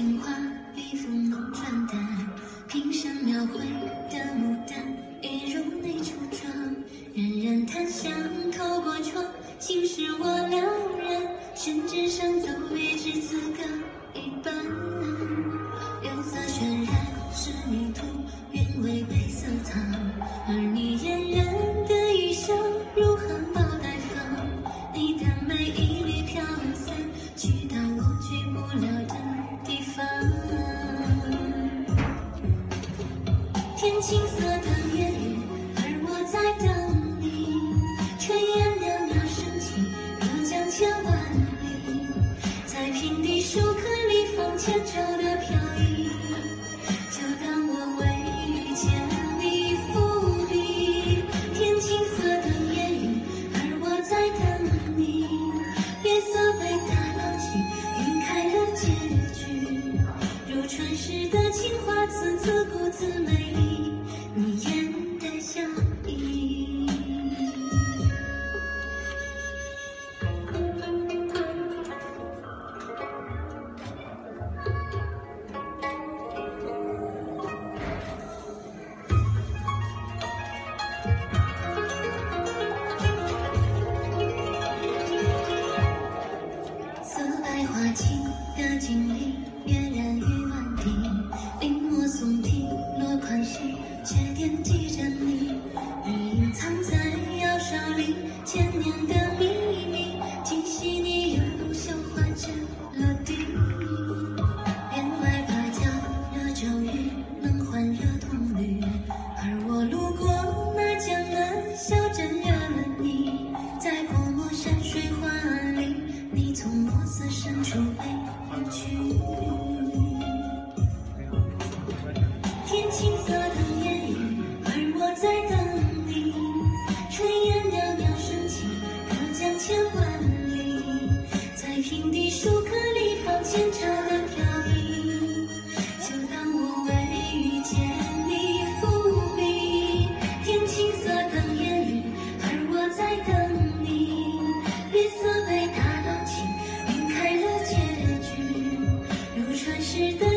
情花一锋浓转淡瓶身描绘的牡丹一如你初妆冉冉檀香透过窗心事我了然宣纸上走笔至此搁一半釉色渲染仕女图青丝花自自顾自美丽，你。 실